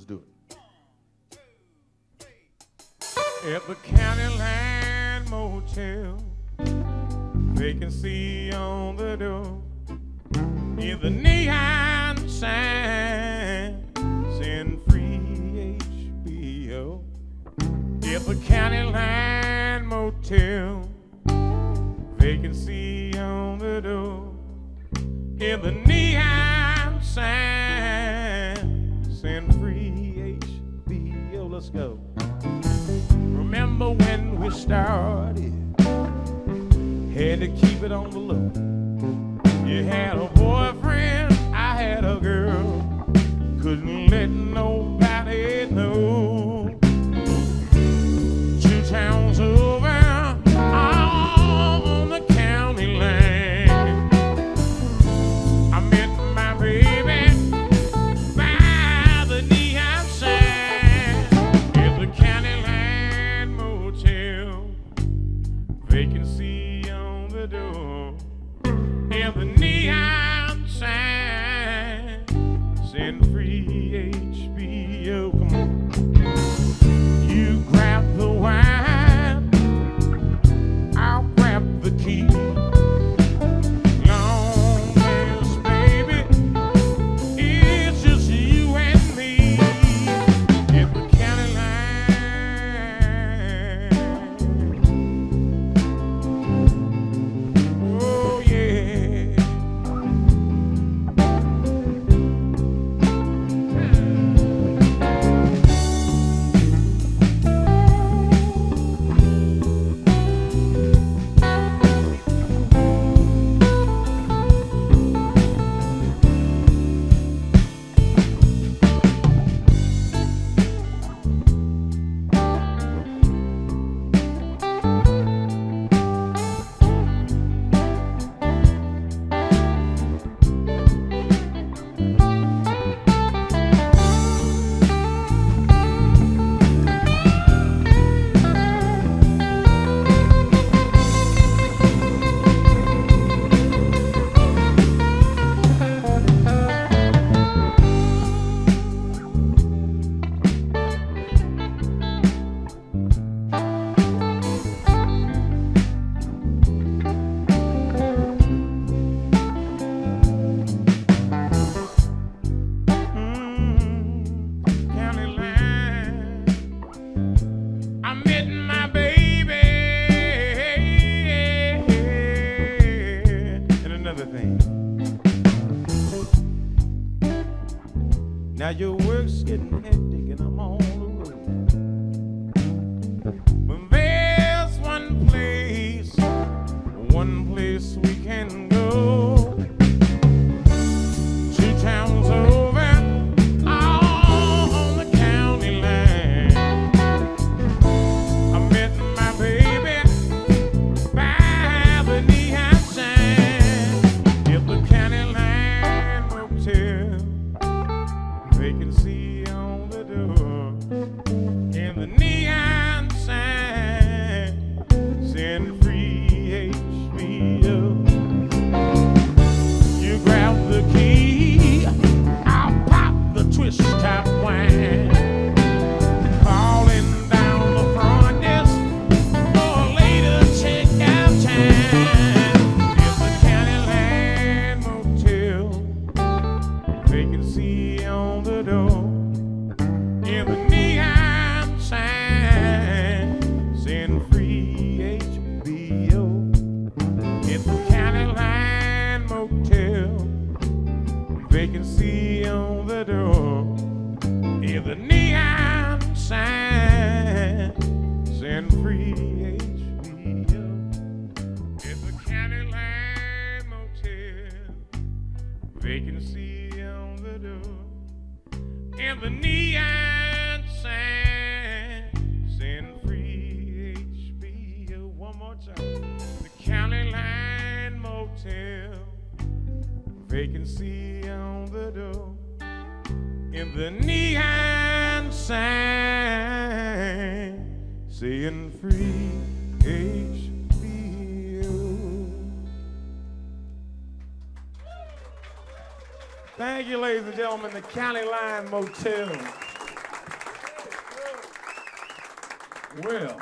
Let's do it. At the County Countyline Motel, vacancy on the door. In the neon sign, send free HBO. At the County Countyline Motel, vacancy on the door. In the neon sign. keep it on the low. You had a boy to do. And the neon. pain. Now your work's getting hectic and I'm on The neon sand. Send free HB uh, one more time. The county line motel. Vacancy on the door. In the neon sign. Saying free HBO. Uh, Thank you, ladies and gentlemen, the County Line Motel. Well.